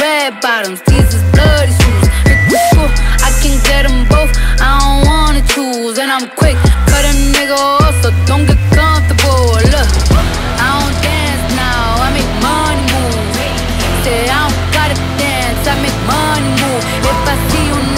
red bottoms, these is bloody shoes. I can get them both, I don't wanna choose. And I'm quick, cut a nigga off, so don't get comfortable. Look, I don't dance now, I make money move. Say I don't gotta dance, I make money move. If I see you